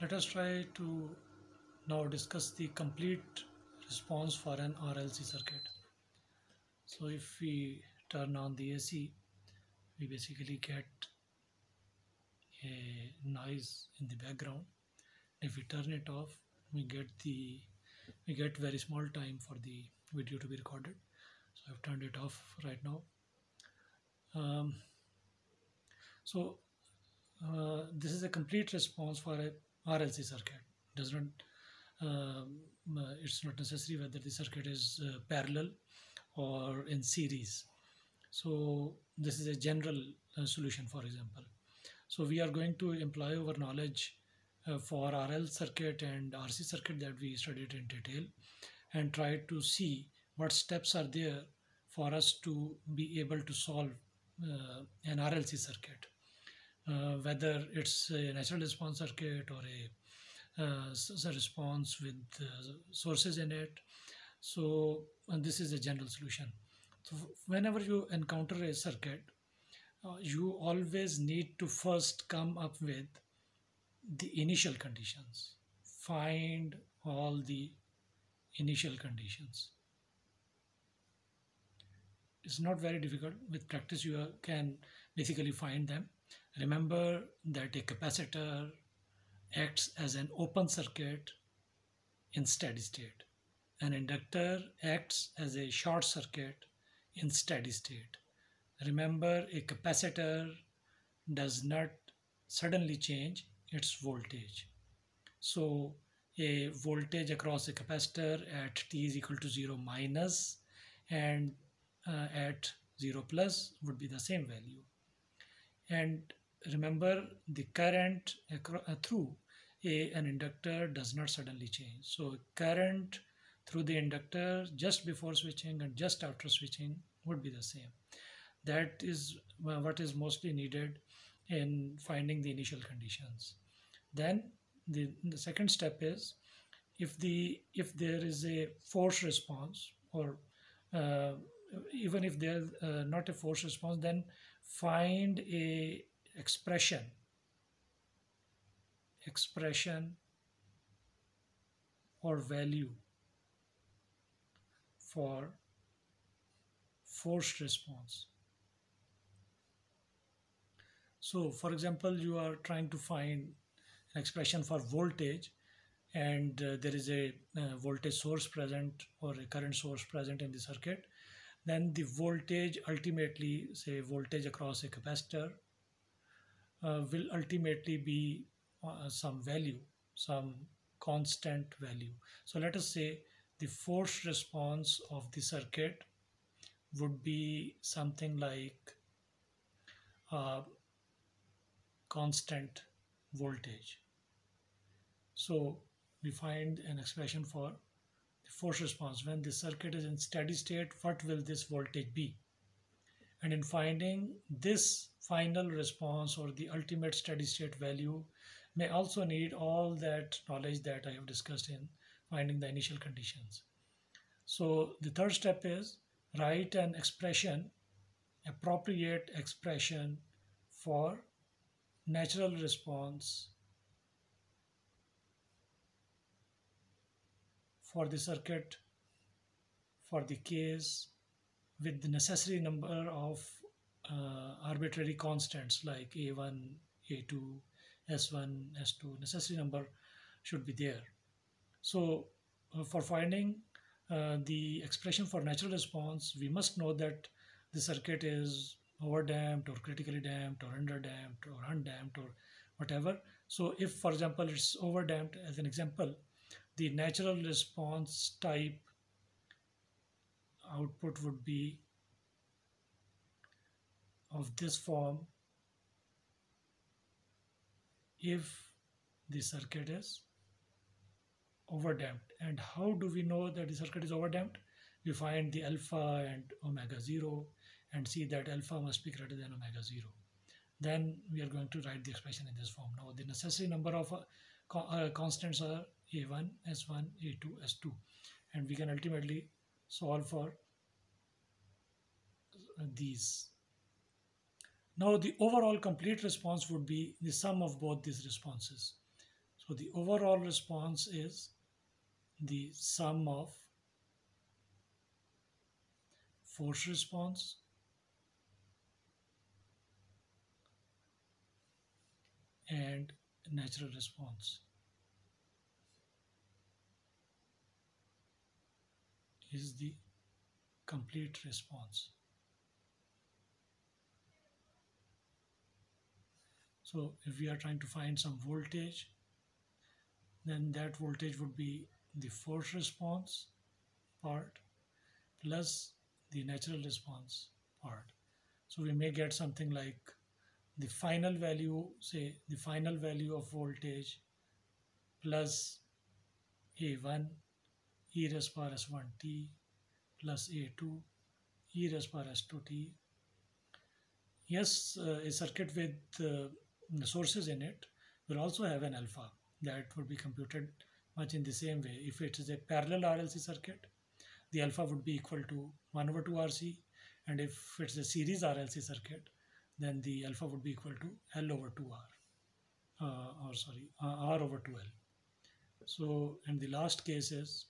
let us try to now discuss the complete response for an RLC circuit. So if we turn on the AC, we basically get a noise in the background. If we turn it off, we get the we get very small time for the video to be recorded. So I've turned it off right now. Um, so uh, this is a complete response for a RLC circuit. Does not um, uh, it's not necessary whether the circuit is uh, parallel or in series. So this is a general uh, solution, for example. So we are going to employ our knowledge uh, for RL circuit and RC circuit that we studied in detail and try to see what steps are there for us to be able to solve uh, an RLC circuit. Uh, whether it's a natural response circuit or a, uh, a response with uh, sources in it. So this is a general solution. So whenever you encounter a circuit, uh, you always need to first come up with the initial conditions. Find all the initial conditions. It's not very difficult. With practice, you can basically find them Remember that a capacitor acts as an open circuit in steady state. An inductor acts as a short circuit in steady state. Remember a capacitor does not suddenly change its voltage. So a voltage across a capacitor at t is equal to 0 minus and uh, at 0 plus would be the same value. And remember the current uh, through a, an inductor does not suddenly change. So current through the inductor just before switching and just after switching would be the same. That is uh, what is mostly needed in finding the initial conditions. Then the, the second step is if the if there is a force response or uh, even if there's uh, not a force response then find a expression. Expression or value for forced response. So for example you are trying to find an expression for voltage and uh, there is a uh, voltage source present or a current source present in the circuit. Then the voltage ultimately say voltage across a capacitor will ultimately be uh, some value, some constant value. So let us say the force response of the circuit would be something like uh, constant voltage. So we find an expression for the force response. When the circuit is in steady state, what will this voltage be? And in finding this final response or the ultimate steady state value may also need all that knowledge that I have discussed in finding the initial conditions. So the third step is write an expression, appropriate expression for natural response for the circuit for the case with the necessary number of uh, arbitrary constants like a1 a2 s1 s2 necessary number should be there. So uh, for finding uh, the expression for natural response we must know that the circuit is overdamped or critically damped or underdamped or undamped or whatever. So if for example it's overdamped as an example the natural response type output would be of this form if the circuit is overdamped. And how do we know that the circuit is overdamped? We find the alpha and omega 0 and see that alpha must be greater than omega 0. Then we are going to write the expression in this form. Now the necessary number of uh, uh, constants are a1, s1, a2, s2 and we can ultimately solve for these. Now the overall complete response would be the sum of both these responses. So the overall response is the sum of force response and natural response is the complete response. So if we are trying to find some voltage, then that voltage would be the force response part plus the natural response part. So we may get something like the final value, say the final value of voltage plus A1 e raised power s1t plus A2 e raised power s2t. Yes, uh, a circuit with uh, sources in it will also have an alpha that would be computed much in the same way. If it is a parallel RLC circuit, the alpha would be equal to 1 over 2 RC and if it's a series RLC circuit, then the alpha would be equal to L over 2R uh, or sorry, uh, R over 2L. So, and the last case is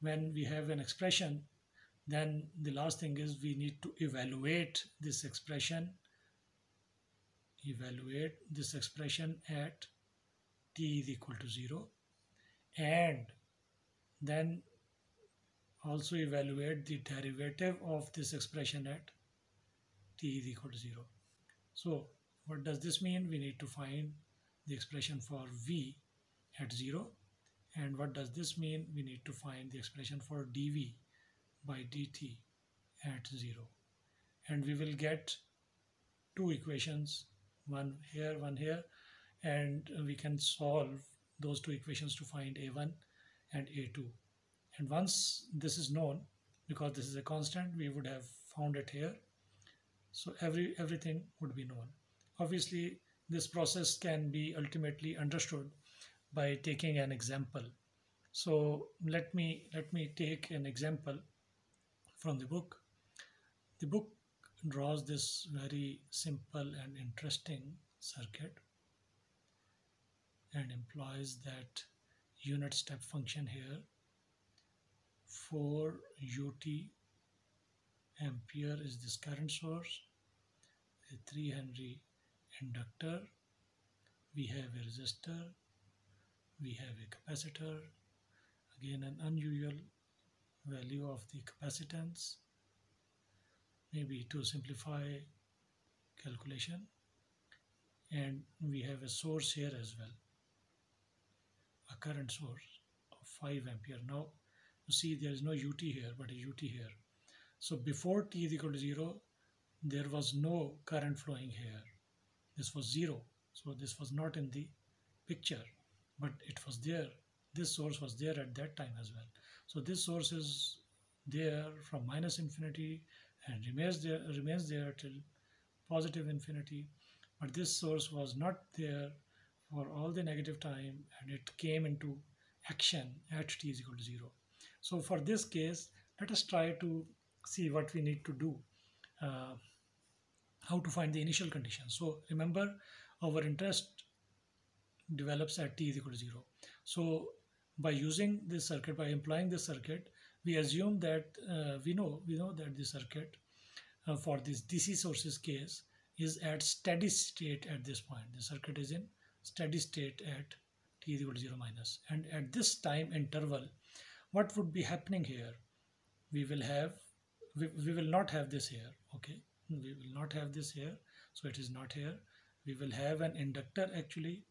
when we have an expression, then the last thing is we need to evaluate this expression evaluate this expression at t is equal to 0 and then also evaluate the derivative of this expression at t is equal to 0. So what does this mean? We need to find the expression for v at 0 and what does this mean? We need to find the expression for dv by dt at 0 and we will get two equations one here, one here, and we can solve those two equations to find a1 and a2. And once this is known, because this is a constant, we would have found it here. So every everything would be known. Obviously, this process can be ultimately understood by taking an example. So let me let me take an example from the book. The book draws this very simple and interesting circuit and implies that unit step function here. For ut ampere is this current source. A 3 henry inductor. We have a resistor. We have a capacitor. Again an unusual value of the capacitance maybe to simplify calculation. And we have a source here as well a current source of 5 ampere. Now you see there is no ut here but a ut here. So before t is equal to 0 there was no current flowing here. This was 0 so this was not in the picture but it was there. This source was there at that time as well. So this source is there from minus infinity and remains there remains there till positive infinity. But this source was not there for all the negative time and it came into action at t is equal to 0 so for this case let us try to see what we need to do uh, how to find the initial condition. so remember our interest develops at t is equal to 0 so by using this circuit by implying this circuit we assume that uh, we know we know that the circuit uh, for this DC sources case is at steady state at this point. The circuit is in steady state at t is equal to 0 minus. And at this time interval, what would be happening here? We will have, we, we will not have this here, okay? We will not have this here, so it is not here. We will have an inductor actually.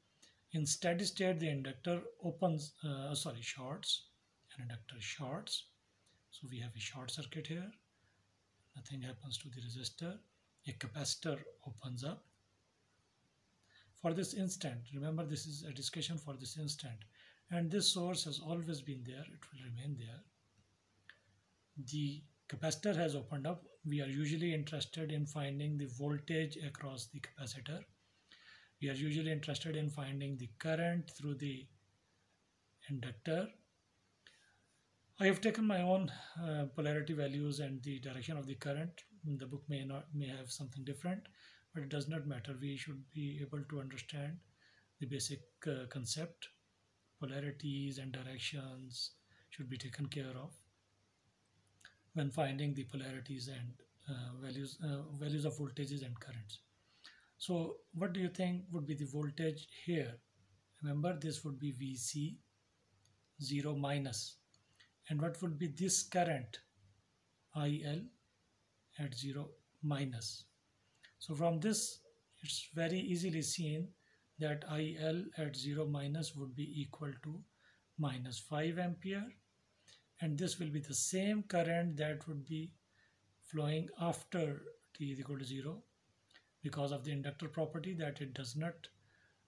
In steady state, the inductor opens, uh, sorry, shorts, an inductor shorts so we have a short circuit here. Nothing happens to the resistor. A capacitor opens up. For this instant, remember this is a discussion for this instant. And this source has always been there. It will remain there. The capacitor has opened up. We are usually interested in finding the voltage across the capacitor. We are usually interested in finding the current through the inductor I have taken my own uh, polarity values and the direction of the current. The book may not may have something different, but it does not matter. We should be able to understand the basic uh, concept polarities and directions should be taken care of when finding the polarities and uh, values uh, values of voltages and currents so what do you think would be the voltage here remember this would be vc 0 minus and what would be this current il at 0 minus? So from this it's very easily seen that il at 0 minus would be equal to minus 5 ampere. And this will be the same current that would be flowing after t is equal to 0 because of the inductor property that it does not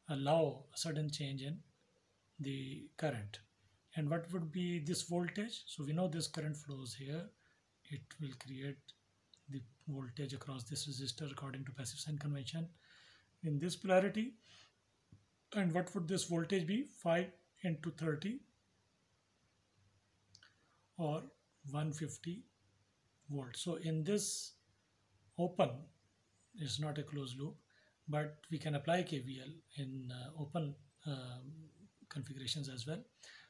allow a sudden change in the current and what would be this voltage? So we know this current flows here. It will create the voltage across this resistor according to passive sign convention. In this polarity and what would this voltage be? 5 into 30 or 150 volts so in this open it's not a closed loop but we can apply KVL in uh, open um, configurations as well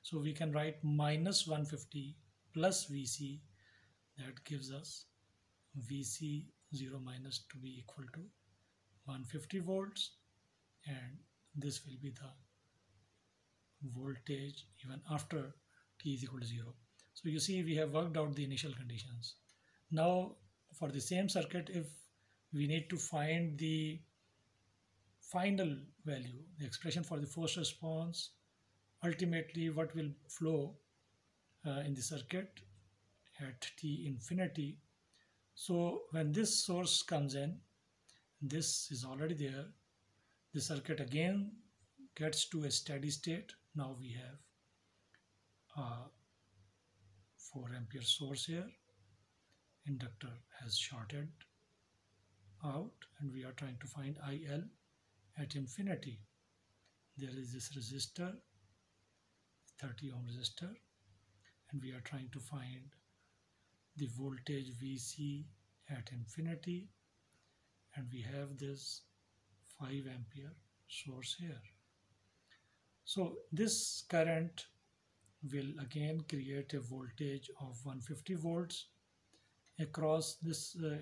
so we can write minus 150 plus VC that gives us VC 0 minus to be equal to 150 volts and this will be the voltage even after t is equal to 0. So you see we have worked out the initial conditions. Now for the same circuit if we need to find the final value, the expression for the force response, ultimately what will flow uh, in the circuit at t infinity. So when this source comes in this is already there. The circuit again gets to a steady state. Now we have a 4 ampere source here. Inductor has shorted out and we are trying to find IL at infinity. There is this resistor 30 ohm resistor and we are trying to find the voltage VC at infinity and we have this 5 ampere source here. So this current will again create a voltage of 150 volts across this uh,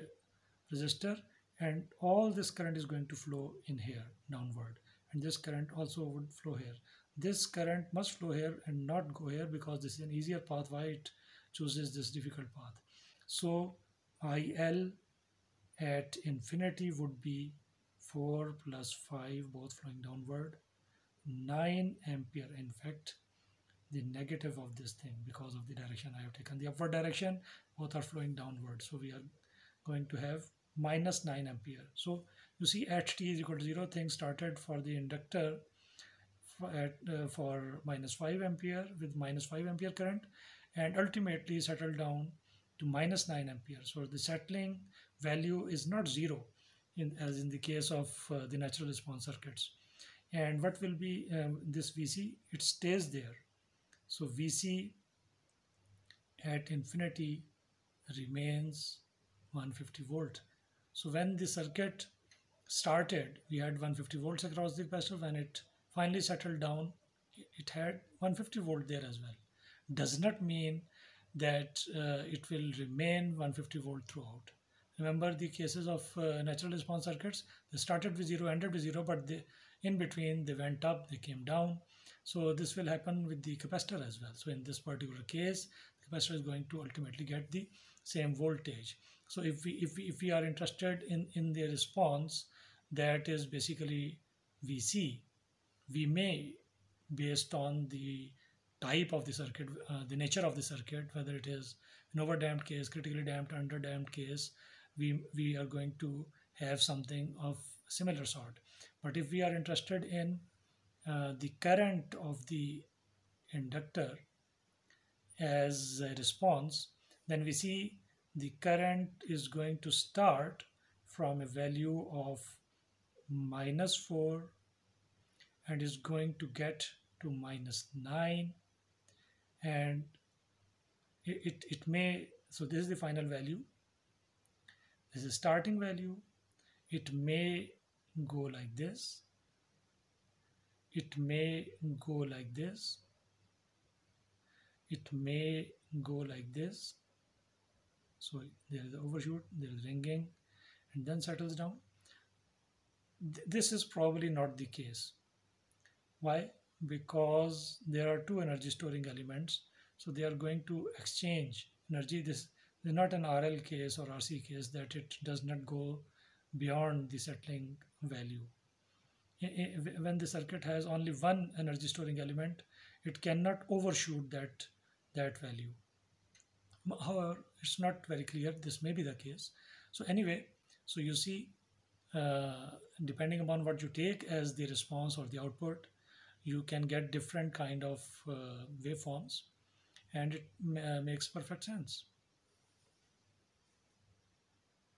resistor and all this current is going to flow in here downward and this current also would flow here. This current must flow here and not go here because this is an easier path. Why it chooses this difficult path. So IL at infinity would be 4 plus 5 both flowing downward. 9 ampere in fact the negative of this thing because of the direction I have taken the upward direction both are flowing downward. So we are going to have minus 9 ampere. So you see at t is equal to 0 things started for the inductor at, uh, for minus 5 ampere with minus 5 ampere current and ultimately settle down to minus 9 ampere. So the settling value is not zero in, as in the case of uh, the natural response circuits. And what will be um, this VC? It stays there. So VC at infinity remains 150 volt. So when the circuit started, we had 150 volts across the capacitor. When it finally settled down, it had 150 volt there as well. Does not mean that uh, it will remain 150 volt throughout. Remember the cases of uh, natural response circuits, they started with zero, ended with zero, but they, in between they went up, they came down. So this will happen with the capacitor as well. So in this particular case, the capacitor is going to ultimately get the same voltage. So if we if we, if we are interested in in the response that is basically VC, we may based on the type of the circuit, uh, the nature of the circuit, whether it is an overdamped case, critically damped, underdamped case, we, we are going to have something of similar sort. But if we are interested in uh, the current of the inductor as a response, then we see the current is going to start from a value of minus 4 and is going to get to minus 9 and it, it, it may so this is the final value. This is starting value. It may go like this. It may go like this. It may go like this. So there is overshoot there is ringing and then settles down. Th this is probably not the case why? Because there are two energy storing elements. So they are going to exchange energy. This is not an RL case or RC case that it does not go beyond the settling value. When the circuit has only one energy storing element it cannot overshoot that that value. However it's not very clear. This may be the case. So anyway so you see uh, depending upon what you take as the response or the output you can get different kind of uh, waveforms and it uh, makes perfect sense